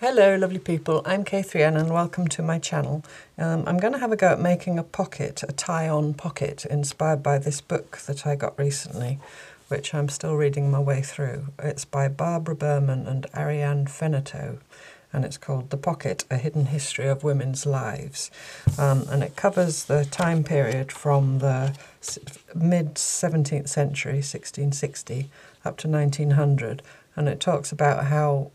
Hello lovely people, I'm K3N and welcome to my channel. Um, I'm going to have a go at making a pocket, a tie-on pocket, inspired by this book that I got recently, which I'm still reading my way through. It's by Barbara Burman and Ariane Fennetaux, and it's called The Pocket, A Hidden History of Women's Lives. Um, and it covers the time period from the mid-17th century, 1660, up to 1900, and it talks about how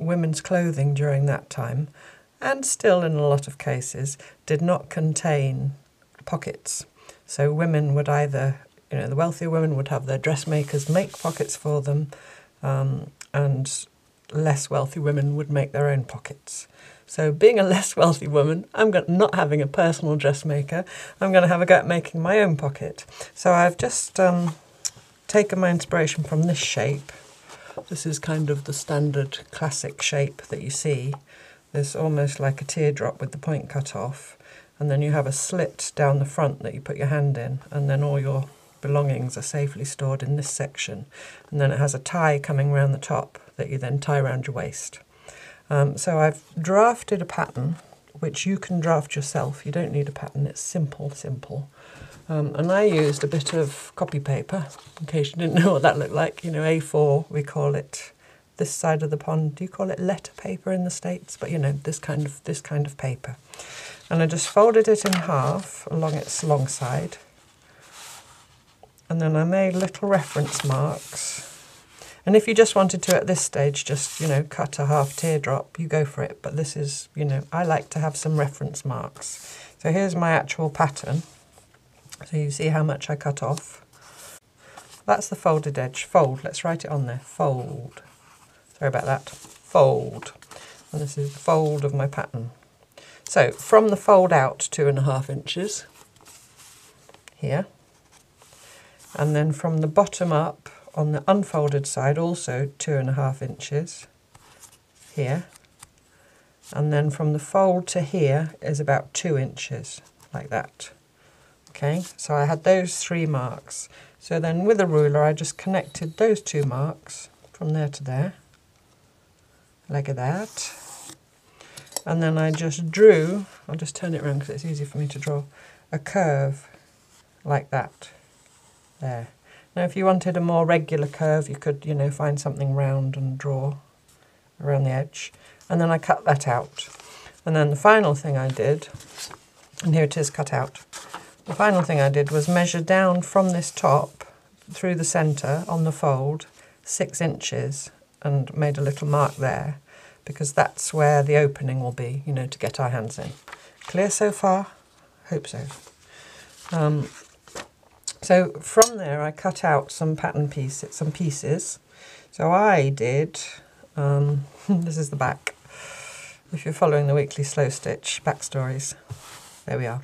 women's clothing during that time, and still in a lot of cases, did not contain pockets. So women would either, you know, the wealthier women would have their dressmakers make pockets for them, um, and less wealthy women would make their own pockets. So, being a less wealthy woman, I'm not having a personal dressmaker. I'm going to have a go at making my own pocket. So, I've just um, taken my inspiration from this shape this is kind of the standard classic shape that you see. There's almost like a teardrop with the point cut off, and then you have a slit down the front that you put your hand in, and then all your belongings are safely stored in this section. And then it has a tie coming around the top that you then tie around your waist. Um, so I've drafted a pattern, which you can draft yourself. You don't need a pattern, it's simple, simple. Um, and I used a bit of copy paper, in case you didn't know what that looked like. You know, A4, we call it this side of the pond. Do you call it letter paper in the States? But you know, this kind of this kind of paper. And I just folded it in half along its long side. And then I made little reference marks. And if you just wanted to at this stage just, you know, cut a half teardrop, you go for it. But this is, you know, I like to have some reference marks. So here's my actual pattern. So you see how much I cut off. That's the folded edge. Fold. Let's write it on there. Fold. Sorry about that. Fold. And this is the fold of my pattern. So from the fold out two and a half inches here. And then from the bottom up on the unfolded side also two and a half inches here. And then from the fold to here is about two inches like that. Okay, so I had those three marks. So then with a ruler I just connected those two marks from there to there, like that. And then I just drew, I'll just turn it around because it's easy for me to draw, a curve like that, there. Now if you wanted a more regular curve you could, you know, find something round and draw around the edge. And then I cut that out. And then the final thing I did, and here it is cut out, the final thing I did was measure down from this top through the centre on the fold six inches and made a little mark there because that's where the opening will be, you know, to get our hands in. Clear so far? Hope so. Um, so from there I cut out some pattern pieces, some pieces. So I did, um, this is the back, if you're following the weekly slow stitch backstories. There we are.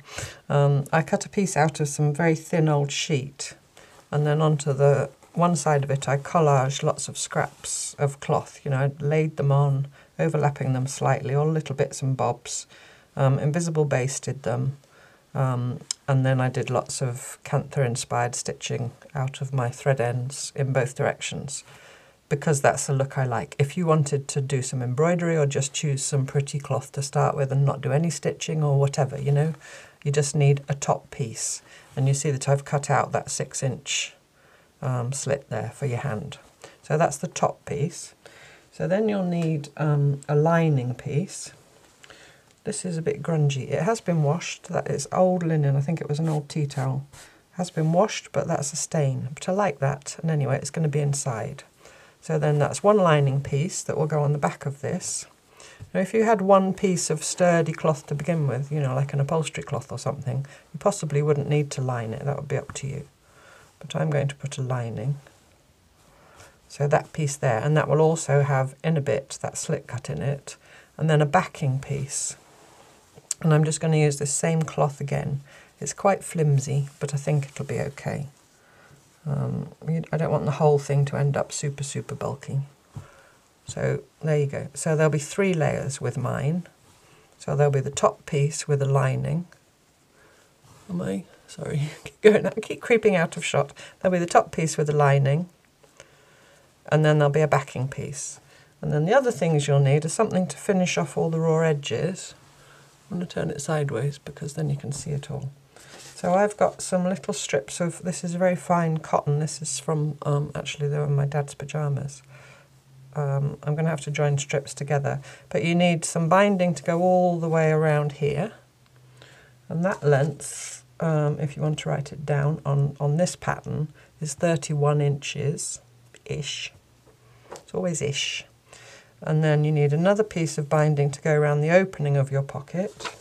Um, I cut a piece out of some very thin old sheet and then onto the one side of it I collaged lots of scraps of cloth. You know, I laid them on, overlapping them slightly, all little bits and bobs. Um, invisible basted them. Um, and then I did lots of Kantha inspired stitching out of my thread ends in both directions because that's the look I like. If you wanted to do some embroidery or just choose some pretty cloth to start with and not do any stitching or whatever, you know, you just need a top piece. And you see that I've cut out that six inch um, slit there for your hand. So that's the top piece. So then you'll need um, a lining piece. This is a bit grungy. It has been washed. That is old linen. I think it was an old tea towel. Has been washed, but that's a stain. But I like that. And anyway, it's going to be inside. So then that's one lining piece that will go on the back of this. Now if you had one piece of sturdy cloth to begin with, you know, like an upholstery cloth or something, you possibly wouldn't need to line it, that would be up to you. But I'm going to put a lining. So that piece there, and that will also have in a bit that slit cut in it, and then a backing piece. And I'm just going to use the same cloth again. It's quite flimsy, but I think it'll be okay. Um, I don't want the whole thing to end up super, super bulky. So there you go. So there'll be three layers with mine. So there'll be the top piece with a lining. Am I? Sorry, keep going. I keep creeping out of shot. There'll be the top piece with a lining. And then there'll be a backing piece. And then the other things you'll need are something to finish off all the raw edges. I'm going to turn it sideways because then you can see it all. So I've got some little strips of, this is very fine cotton, this is from, um, actually they were my dad's pyjamas. Um, I'm going to have to join strips together, but you need some binding to go all the way around here. And that length, um, if you want to write it down on, on this pattern, is 31 inches, ish. It's always ish. And then you need another piece of binding to go around the opening of your pocket,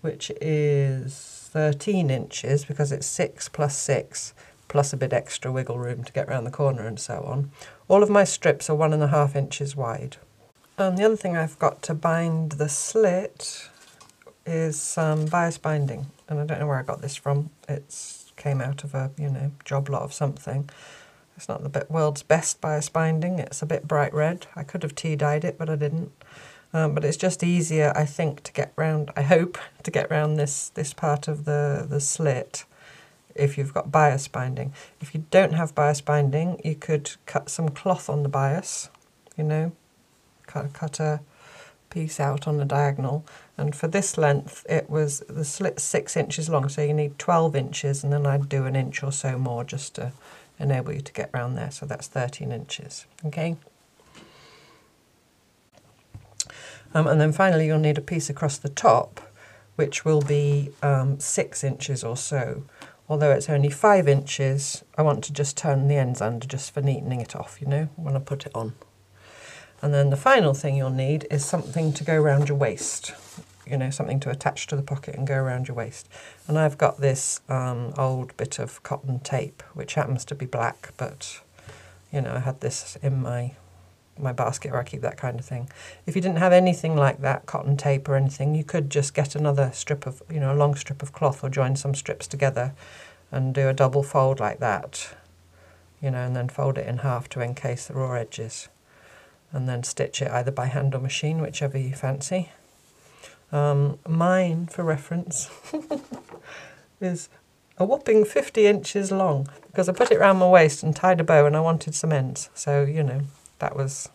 which is 13 inches because it's 6 plus 6 plus a bit extra wiggle room to get around the corner and so on. All of my strips are one and a half inches wide. And the other thing I've got to bind the slit is some bias binding. And I don't know where I got this from. It came out of a, you know, job lot of something. It's not the world's best bias binding. It's a bit bright red. I could have tea dyed it, but I didn't. Um, but it's just easier, I think, to get round, I hope, to get round this, this part of the, the slit if you've got bias binding. If you don't have bias binding, you could cut some cloth on the bias, you know, cut, cut a piece out on the diagonal. And for this length, it was the slit six inches long, so you need 12 inches, and then I'd do an inch or so more just to enable you to get round there. So that's 13 inches, okay? Um, and then finally you'll need a piece across the top which will be um, six inches or so. Although it's only five inches, I want to just turn the ends under just for neatening it off, you know, when I put it on. And then the final thing you'll need is something to go around your waist, you know, something to attach to the pocket and go around your waist. And I've got this um, old bit of cotton tape, which happens to be black, but, you know, I had this in my my basket where I keep that kind of thing. If you didn't have anything like that, cotton tape or anything, you could just get another strip of, you know, a long strip of cloth or join some strips together and do a double fold like that, you know, and then fold it in half to encase the raw edges. And then stitch it either by hand or machine, whichever you fancy. Um, mine, for reference, is a whopping 50 inches long because I put it around my waist and tied a bow and I wanted some ends. So, you know, that was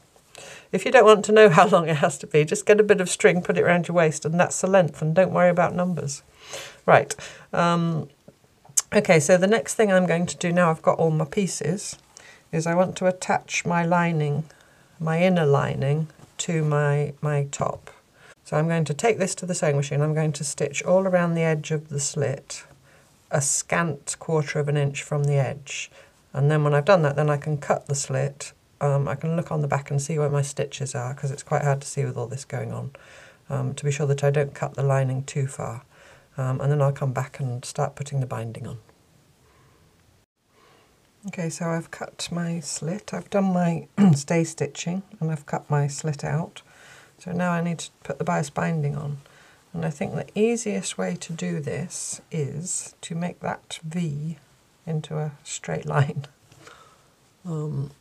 if you don't want to know how long it has to be, just get a bit of string, put it around your waist, and that's the length, and don't worry about numbers. Right. Um, okay, so the next thing I'm going to do now I've got all my pieces is I want to attach my lining, my inner lining, to my, my top. So I'm going to take this to the sewing machine. I'm going to stitch all around the edge of the slit, a scant quarter of an inch from the edge. And then when I've done that, then I can cut the slit um, I can look on the back and see where my stitches are because it's quite hard to see with all this going on. Um, to be sure that I don't cut the lining too far. Um, and then I'll come back and start putting the binding on. Okay so I've cut my slit, I've done my stay stitching and I've cut my slit out. So now I need to put the bias binding on. And I think the easiest way to do this is to make that V into a straight line. Um,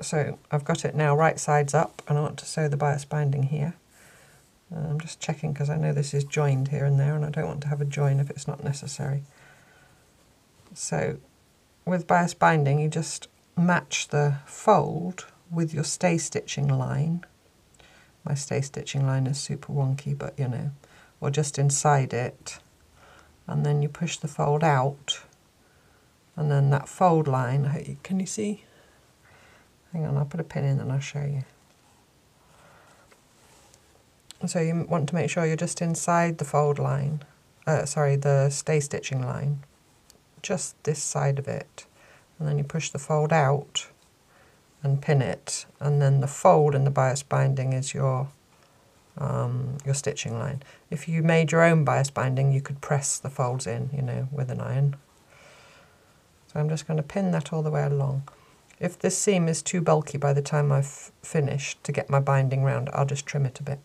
so I've got it now right sides up and I want to sew the bias binding here. Uh, I'm just checking because I know this is joined here and there and I don't want to have a join if it's not necessary. So with bias binding you just match the fold with your stay stitching line. My stay stitching line is super wonky but you know, or just inside it and then you push the fold out and then that fold line, can you see? Hang on, I'll put a pin in and I'll show you. So you want to make sure you're just inside the fold line, uh, sorry, the stay stitching line, just this side of it. And then you push the fold out and pin it. And then the fold in the bias binding is your, um, your stitching line. If you made your own bias binding, you could press the folds in, you know, with an iron. So I'm just going to pin that all the way along. If this seam is too bulky by the time I've finished to get my binding round, I'll just trim it a bit.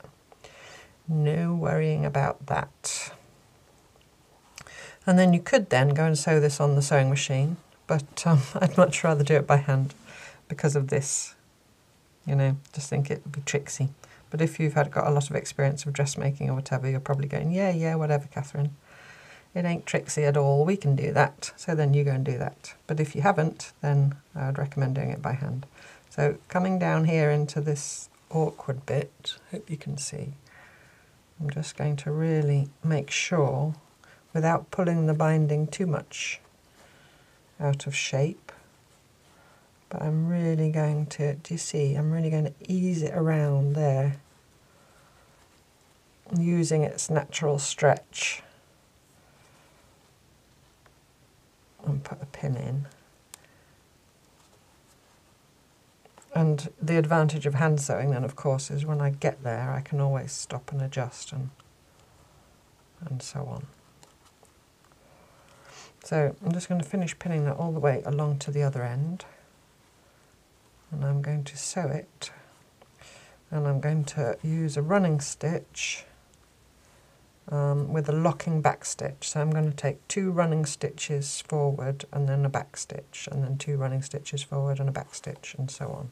No worrying about that. And then you could then go and sew this on the sewing machine, but um, I'd much rather do it by hand because of this. You know, just think it would be tricksy. But if you've had got a lot of experience of dressmaking or whatever, you're probably going, yeah, yeah, whatever, Catherine. It ain't tricksy at all. We can do that. So then you go and do that. But if you haven't, then I would recommend doing it by hand. So coming down here into this awkward bit, hope you can see, I'm just going to really make sure, without pulling the binding too much out of shape, but I'm really going to, do you see, I'm really going to ease it around there, using its natural stretch. And put a pin in. And the advantage of hand sewing then of course is when I get there I can always stop and adjust and and so on. So I'm just going to finish pinning that all the way along to the other end and I'm going to sew it and I'm going to use a running stitch um, with a locking back stitch. So I'm going to take two running stitches forward and then a back stitch and then two running stitches forward and a back stitch and so on.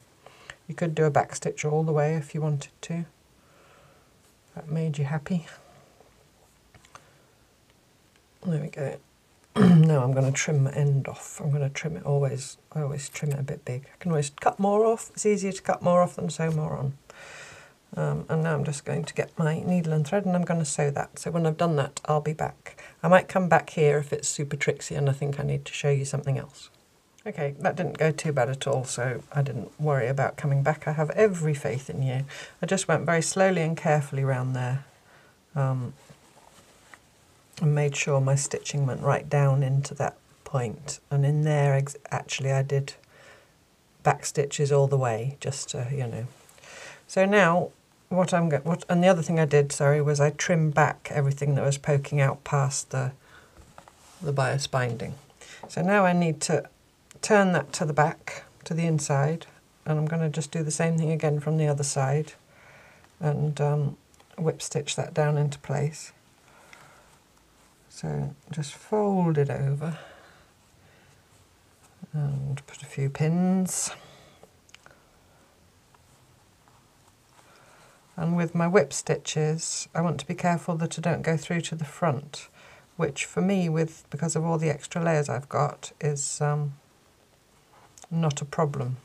You could do a back stitch all the way if you wanted to. That made you happy. There we go. now I'm going to trim the end off. I'm going to trim it always, I always trim it a bit big. I can always cut more off. It's easier to cut more off than sew more on. Um, and now I'm just going to get my needle and thread and I'm going to sew that. So when I've done that, I'll be back. I might come back here if it's super tricksy and I think I need to show you something else. Okay, that didn't go too bad at all, so I didn't worry about coming back. I have every faith in you. I just went very slowly and carefully round there. Um, and made sure my stitching went right down into that point. point and in there actually I did back stitches all the way just to you know so now what I'm going what and the other thing I did sorry was I trimmed back everything that was poking out past the the bias binding so now I need to turn that to the back to the inside and I'm going to just do the same thing again from the other side and um, whip stitch that down into place so just fold it over and put a few pins. And with my whip stitches, I want to be careful that I don't go through to the front, which for me, with because of all the extra layers I've got, is um, not a problem.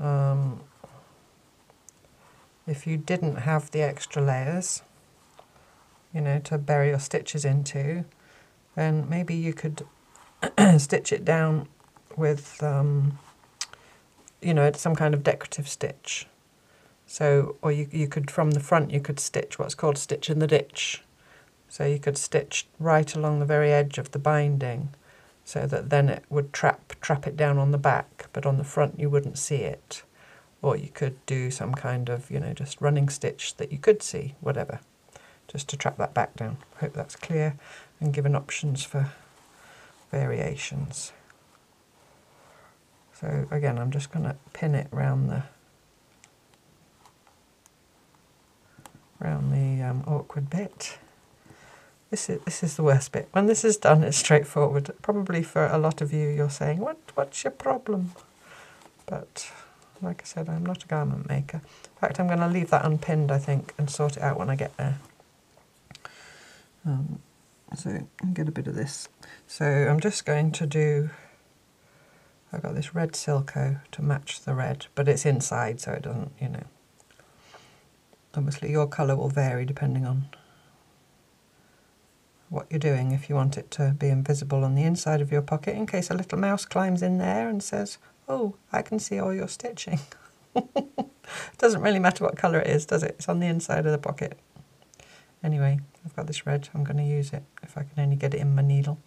Um, if you didn't have the extra layers, you know, to bury your stitches into, then maybe you could stitch it down with, um, you know, some kind of decorative stitch. So, or you, you could, from the front, you could stitch what's called stitch in the ditch. So you could stitch right along the very edge of the binding so that then it would trap, trap it down on the back, but on the front you wouldn't see it. Or you could do some kind of, you know, just running stitch that you could see, whatever just to trap that back down. Hope that's clear and given options for variations. So again, I'm just going to pin it round the round the um, awkward bit. This is this is the worst bit. When this is done, it's straightforward. Probably for a lot of you, you're saying, "What what's your problem?" But like I said, I'm not a garment maker. In fact, I'm going to leave that unpinned, I think, and sort it out when I get there. Um, so get a bit of this. So I'm just going to do, I've got this red Sylko to match the red, but it's inside so it doesn't, you know. Obviously your colour will vary depending on what you're doing if you want it to be invisible on the inside of your pocket in case a little mouse climbs in there and says, oh, I can see all your stitching. it Doesn't really matter what colour it is, does it? It's on the inside of the pocket. Anyway, I've got this red, I'm going to use it if I can only get it in my needle.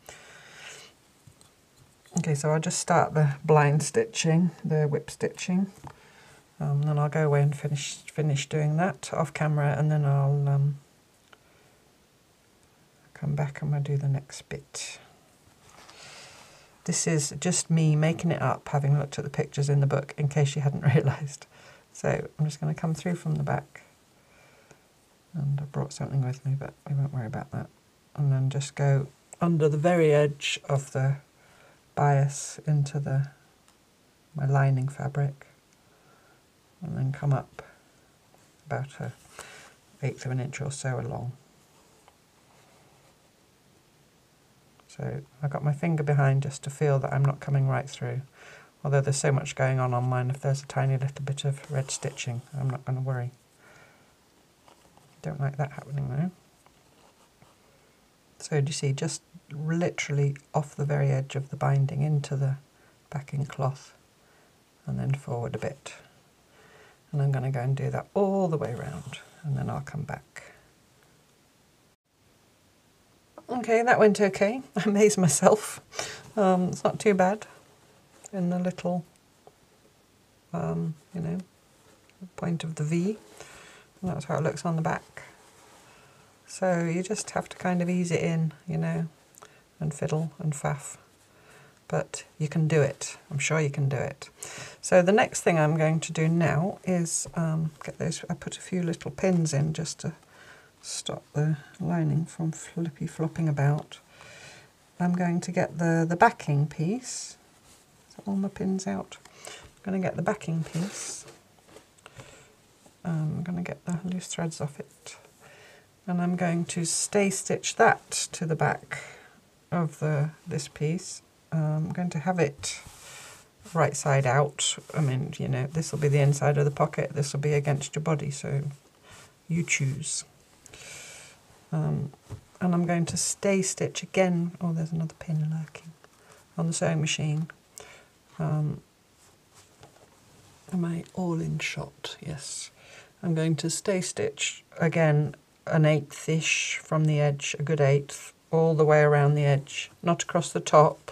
Okay, so I'll just start the blind stitching, the whip stitching. Um, then I'll go away and finish finish doing that off camera and then I'll um, come back and I'll do the next bit. This is just me making it up, having looked at the pictures in the book, in case you hadn't realised. So I'm just going to come through from the back and I brought something with me but we won't worry about that and then just go under the very edge of the bias into the my lining fabric and then come up about a eighth of an inch or so along So I got my finger behind just to feel that I'm not coming right through. Although there's so much going on on mine, if there's a tiny little bit of red stitching, I'm not going to worry. Don't like that happening though. So do you see, just literally off the very edge of the binding into the backing cloth and then forward a bit. And I'm going to go and do that all the way around and then I'll come back. Okay, that went okay. I amazed myself. Um, it's not too bad in the little, um, you know, point of the V. And that's how it looks on the back. So you just have to kind of ease it in, you know, and fiddle and faff. But you can do it. I'm sure you can do it. So the next thing I'm going to do now is um, get those. I put a few little pins in just to stop the lining from flippy flopping about. I'm going to get the, the backing piece. So all my pins out. I'm going to get the backing piece. I'm going to get the loose threads off it. And I'm going to stay stitch that to the back of the this piece. I'm going to have it right side out. I mean, you know, this will be the inside of the pocket, this will be against your body, so you choose. Um, and I'm going to stay stitch again. Oh, there's another pin lurking on the sewing machine. Um, am I all in shot? Yes. I'm going to stay stitch again an eighth-ish from the edge, a good eighth, all the way around the edge, not across the top.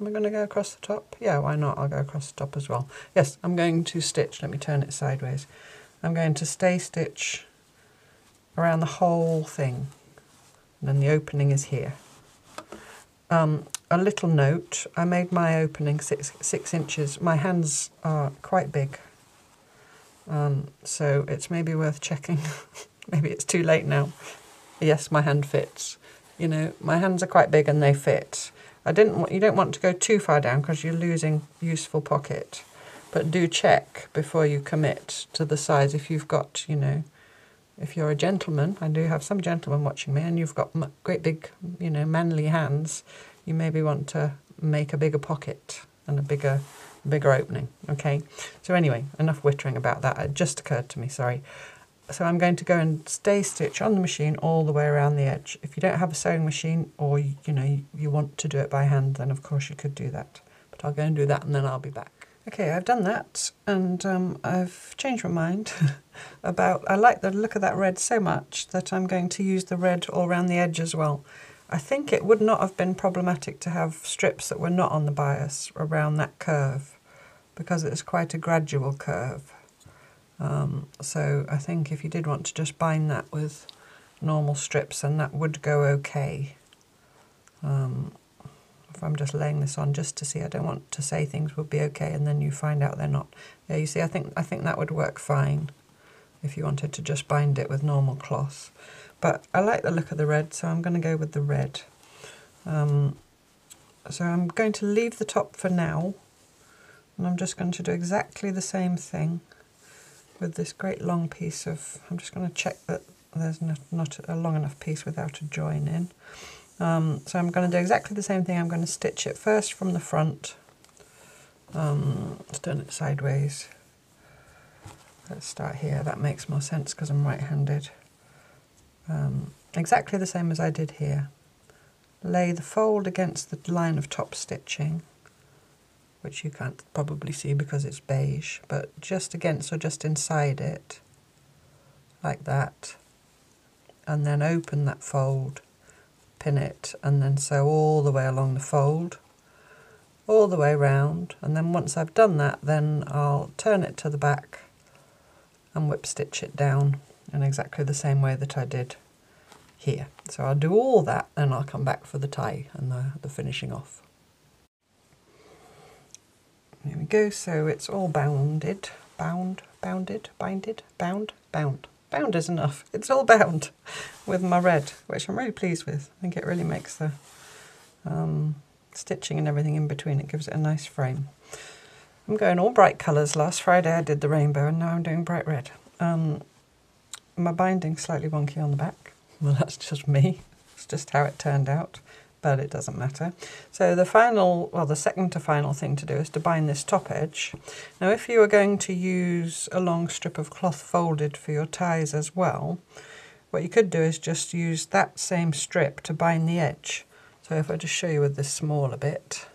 Am I going to go across the top? Yeah, why not? I'll go across the top as well. Yes, I'm going to stitch. Let me turn it sideways. I'm going to stay stitch around the whole thing. And then the opening is here. Um, a little note, I made my opening six, six inches. My hands are quite big. Um, so it's maybe worth checking. maybe it's too late now. Yes, my hand fits. You know, my hands are quite big and they fit. I didn't want, you don't want to go too far down because you're losing useful pocket. But do check before you commit to the size if you've got, you know, if you're a gentleman, I do have some gentlemen watching me, and you've got great big, you know, manly hands, you maybe want to make a bigger pocket and a bigger, bigger opening. Okay. So anyway, enough wittering about that. It just occurred to me. Sorry. So I'm going to go and stay stitch on the machine all the way around the edge. If you don't have a sewing machine or you know you want to do it by hand, then of course you could do that. But I'll go and do that and then I'll be back. Okay, I've done that and um, I've changed my mind about, I like the look of that red so much that I'm going to use the red all around the edge as well. I think it would not have been problematic to have strips that were not on the bias around that curve because it's quite a gradual curve. Um, so I think if you did want to just bind that with normal strips then that would go okay. Um, if I'm just laying this on just to see, I don't want to say things would be okay and then you find out they're not. Yeah, you see, I think I think that would work fine if you wanted to just bind it with normal cloth. But I like the look of the red, so I'm going to go with the red. Um, so I'm going to leave the top for now, and I'm just going to do exactly the same thing with this great long piece of, I'm just going to check that there's not a long enough piece without a join in. Um, so I'm going to do exactly the same thing. I'm going to stitch it first from the front. Um, let's turn it sideways. Let's start here. That makes more sense because I'm right-handed. Um, exactly the same as I did here. Lay the fold against the line of top stitching, which you can't probably see because it's beige, but just against or just inside it, like that. And then open that fold pin it and then sew all the way along the fold all the way round and then once I've done that then I'll turn it to the back and whip stitch it down in exactly the same way that I did here. So I'll do all that and I'll come back for the tie and the, the finishing off. Here we go, so it's all bounded, bound, bounded, binded, bound, bound bound is enough. It's all bound with my red, which I'm really pleased with. I think it really makes the um, stitching and everything in between, it gives it a nice frame. I'm going all bright colours. Last Friday I did the rainbow and now I'm doing bright red. Um, my binding's slightly wonky on the back. Well, that's just me. It's just how it turned out. But it doesn't matter. So the final, well the second to final thing to do is to bind this top edge. Now if you are going to use a long strip of cloth folded for your ties as well, what you could do is just use that same strip to bind the edge. So if I just show you with this smaller bit,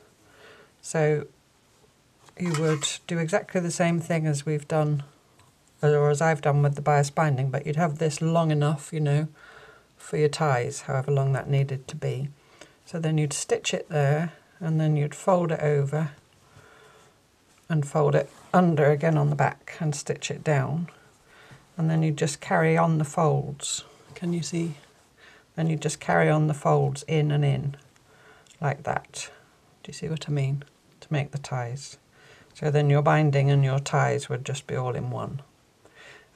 so you would do exactly the same thing as we've done, or as I've done with the bias binding, but you'd have this long enough, you know, for your ties, however long that needed to be. So then you'd stitch it there and then you'd fold it over and fold it under again on the back and stitch it down. And then you just carry on the folds. Can you see? Then you just carry on the folds in and in like that. Do you see what I mean? To make the ties. So then your binding and your ties would just be all in one.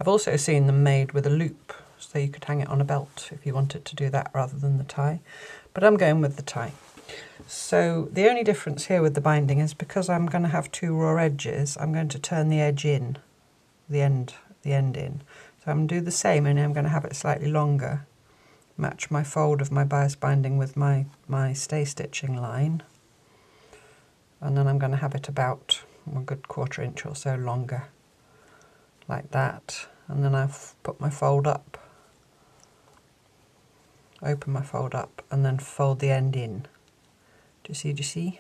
I've also seen them made with a loop, so you could hang it on a belt if you wanted to do that rather than the tie but I'm going with the tie. So the only difference here with the binding is because I'm going to have two raw edges, I'm going to turn the edge in, the end, the end in. So I'm going to do the same and I'm going to have it slightly longer, match my fold of my bias binding with my, my stay stitching line. And then I'm going to have it about a good quarter inch or so longer, like that. And then I've put my fold up open my fold up and then fold the end in. Do you see, do you see?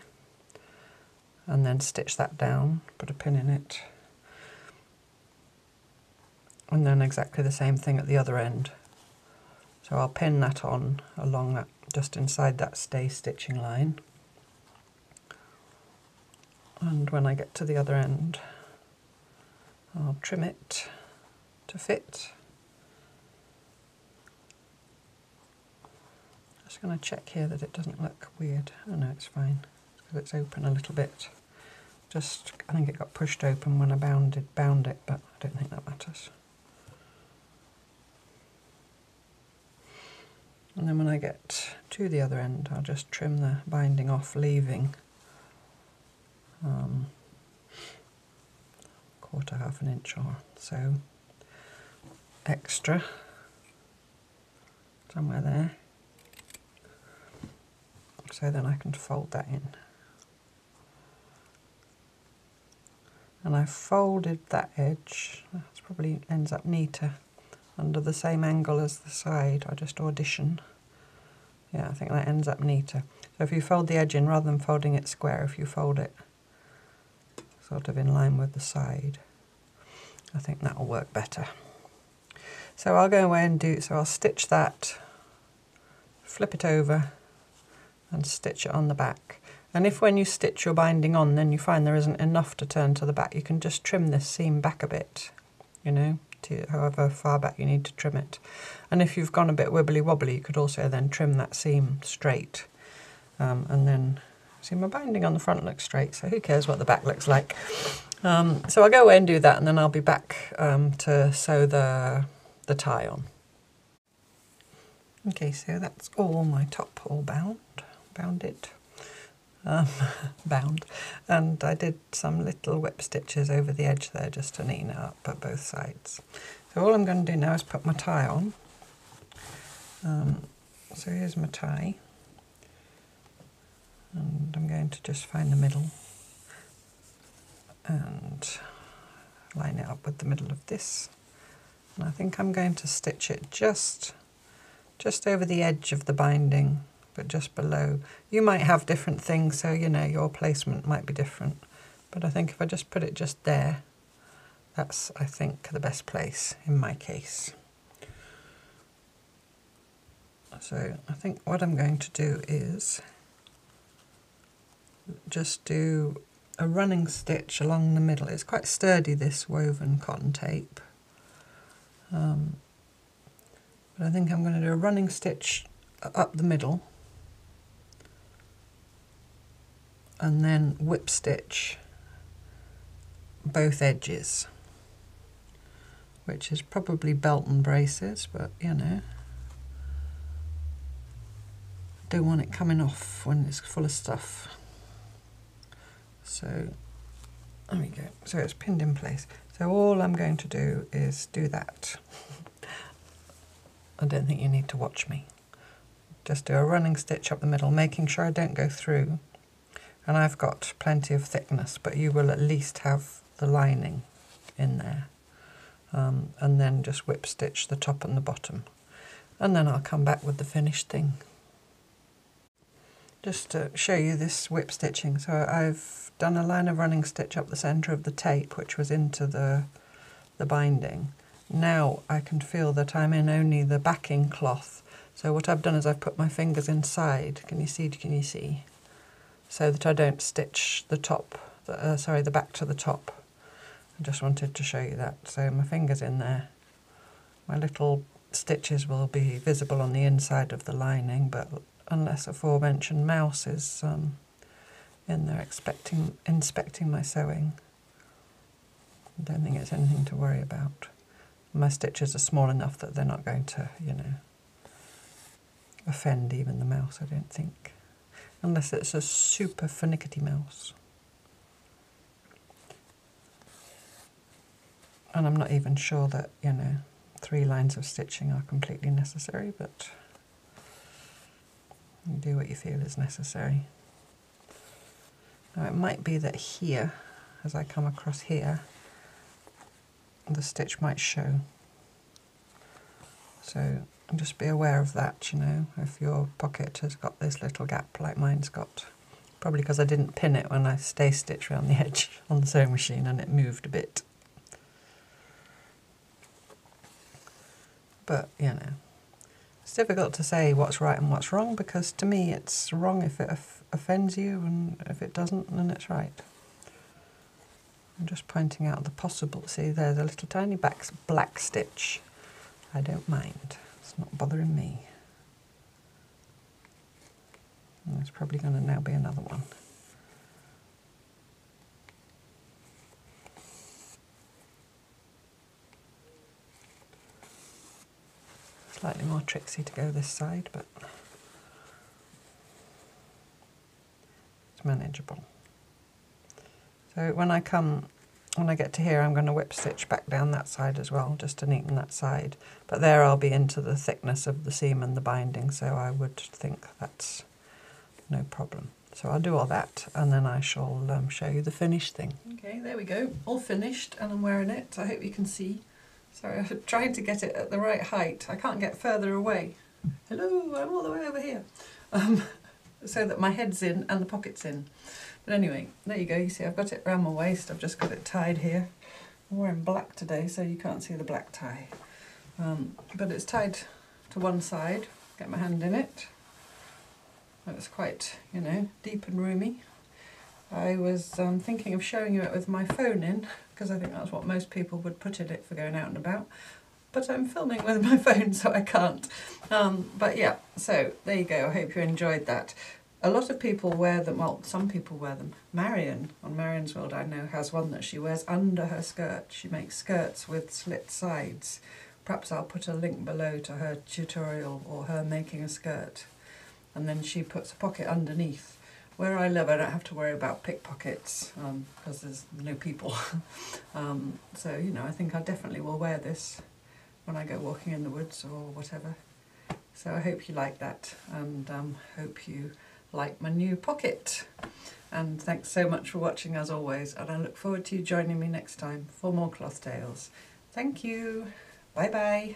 And then stitch that down, put a pin in it. And then exactly the same thing at the other end. So I'll pin that on along that, just inside that stay stitching line. And when I get to the other end, I'll trim it to fit. Just going to check here that it doesn't look weird. Oh no, it's fine because it's open a little bit. Just, I think it got pushed open when I bounded, bound it, but I don't think that matters. And then when I get to the other end, I'll just trim the binding off, leaving um, quarter, half an inch or so extra somewhere there so then I can fold that in. And I folded that edge, that probably ends up neater, under the same angle as the side, I just audition. Yeah, I think that ends up neater. So if you fold the edge in, rather than folding it square, if you fold it sort of in line with the side, I think that will work better. So I'll go away and do, so I'll stitch that, flip it over, and stitch it on the back. And if when you stitch your binding on then you find there isn't enough to turn to the back, you can just trim this seam back a bit, you know, to however far back you need to trim it. And if you've gone a bit wibbly wobbly, you could also then trim that seam straight. Um, and then, see my binding on the front looks straight, so who cares what the back looks like. Um, so I'll go away and do that and then I'll be back um, to sew the, the tie on. Okay, so that's all my top all bound bound it, um, bound, and I did some little whip stitches over the edge there just to neaten it up at both sides. So all I'm going to do now is put my tie on. Um, so here's my tie, and I'm going to just find the middle and line it up with the middle of this. And I think I'm going to stitch it just just over the edge of the binding but just below. You might have different things, so you know your placement might be different. But I think if I just put it just there, that's, I think, the best place in my case. So I think what I'm going to do is just do a running stitch along the middle. It's quite sturdy, this woven cotton tape. Um, but I think I'm going to do a running stitch up the middle and then whip stitch both edges which is probably belt and braces but you know. Don't want it coming off when it's full of stuff. So there we go. So it's pinned in place. So all I'm going to do is do that. I don't think you need to watch me. Just do a running stitch up the middle, making sure I don't go through. And I've got plenty of thickness, but you will at least have the lining in there. Um, and then just whip stitch the top and the bottom. And then I'll come back with the finished thing. Just to show you this whip stitching, so I've done a line of running stitch up the centre of the tape, which was into the, the binding. Now I can feel that I'm in only the backing cloth. So what I've done is I've put my fingers inside. Can you see? Can you see? So that I don't stitch the top, uh, sorry, the back to the top. I just wanted to show you that. So my finger's in there. My little stitches will be visible on the inside of the lining, but unless aforementioned mouse is um, in there expecting, inspecting my sewing, I don't think it's anything to worry about. My stitches are small enough that they're not going to, you know, offend even the mouse, I don't think. Unless it's a super finicky mouse. And I'm not even sure that, you know, three lines of stitching are completely necessary, but you do what you feel is necessary. Now it might be that here, as I come across here, the stitch might show. So just be aware of that, you know, if your pocket has got this little gap like mine's got. Probably because I didn't pin it when I stay stitched around the edge on the sewing machine and it moved a bit. But, you know, it's difficult to say what's right and what's wrong because to me it's wrong if it offends you and if it doesn't then it's right. I'm just pointing out the possible, see there's a little tiny back, black stitch. I don't mind, it's not bothering me. And there's probably going to now be another one. Slightly more tricksy to go this side, but it's manageable. So when I come, when I get to here, I'm going to whip stitch back down that side as well, just to neaten that side. But there I'll be into the thickness of the seam and the binding, so I would think that's no problem. So I'll do all that and then I shall um, show you the finished thing. Okay, there we go, all finished and I'm wearing it. I hope you can see. Sorry, I'm trying to get it at the right height. I can't get further away. Hello, I'm all the way over here. Um, so that my head's in and the pocket's in. But anyway, there you go. You see I've got it around my waist. I've just got it tied here. I'm wearing black today, so you can't see the black tie. Um, but it's tied to one side. Get my hand in it. It's quite, you know, deep and roomy. I was um, thinking of showing you it with my phone in because I think that's what most people would put in it for going out and about. But I'm filming with my phone so I can't. Um, but yeah, so there you go. I hope you enjoyed that. A lot of people wear them, well, some people wear them. Marion, on Marion's World, I know, has one that she wears under her skirt. She makes skirts with slit sides. Perhaps I'll put a link below to her tutorial or her making a skirt. And then she puts a pocket underneath where I live, I don't have to worry about pickpockets because um, there's no people. um, so, you know, I think I definitely will wear this when I go walking in the woods or whatever. So I hope you like that and um, hope you like my new pocket. And thanks so much for watching as always and I look forward to you joining me next time for more cloth tales. Thank you. Bye bye.